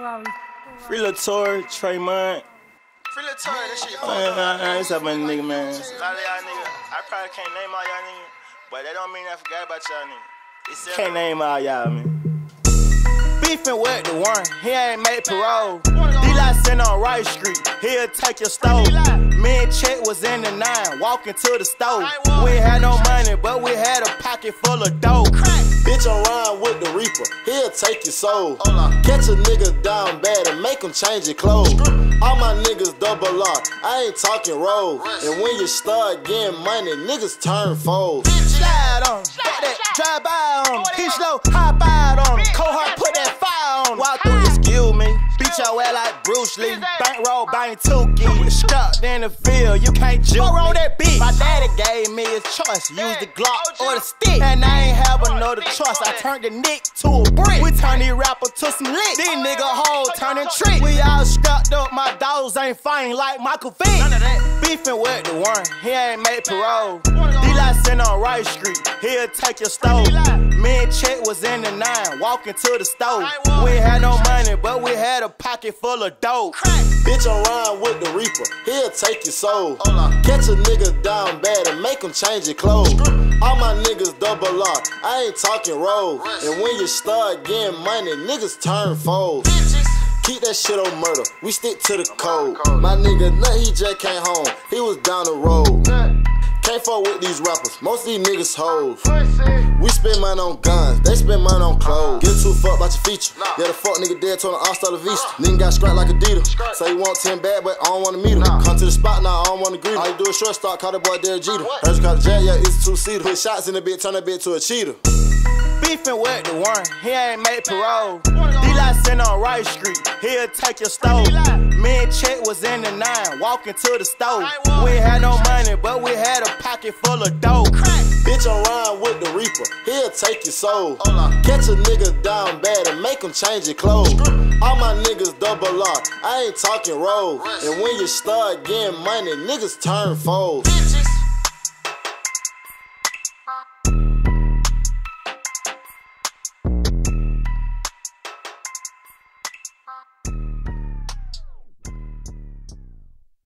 Free Latour, Tremont. Free Latour, that shit. Man, man, what's up, my nigga, man? A lot of y'all niggas, I probably can't name all y'all niggas, but that don't mean I forgot about y'all niggas. It's Can't name all y'all, man. Beefing with the one, he ain't made parole. D-Lie sitting on Rice Street, he'll take your stove. Me and Chet was in the nine, walking to the stove. We had no money, but we had a pocket full of dough. Bitch, I'm riding with the Reaper, he'll take your soul. Catch a nigga down bad and make him change your clothes. All my niggas double R, I ain't talking roll. And when you start getting money, niggas turn fold. Slide on that drive by on. He slow, hop out on him. Cohort Bankroll, bang Tukey. Stuck in the field, you can't juke me. on that beat. My daddy gave me a choice. Use the Glock or the stick. And I ain't have another choice. I turned the nick to a brick. We turn these rappers to some lick. These nigga hoes turning tricks. We all stuck up. My dogs ain't fighting like Michael Vick. None of that. Beefing with the one, he ain't made parole. D-Lie on Rice Street, he'll take your stove. Me and Chet was in the nine, walking to the stove. We had no money, but we had a pocket full of dope. Bitch, I'm riding with the Reaper, he'll take your soul. Catch a nigga down bad and make him change his clothes. All my niggas double R, I ain't talking roll. And when you start getting money, niggas turn fold. Keep that shit on murder, we stick to the code. My nigga Nut, he just came home, he was down the road. Can't fuck with these rappers, most of these niggas hoes. We spend money on guns, they spend money on clothes. Get too fucked about your feature. Yeah, the fuck nigga dead told him I'll start a vista. Nigga got scrapped like a Dita. Say you want 10 bad, but I don't wanna meet him. Come to the spot now, I don't wanna greet him. All you do is short start, call the boy Derek Jeter. Heard you call the jet, yeah, it's two seater. Put shots in the bit, turn that bit to a cheater. Beefing with the one, he ain't made parole. D-Lie sitting on Rice Street, he'll take your stove. Me and Chet was in the nine, walking to the stove. We had no money, pocket full of dope. Bitch, I'm riding with the Reaper, he'll take your soul. Catch a nigga down bad and make him change his clothes. All my niggas double R, I ain't talking roll. And when you start getting money, niggas turn fold.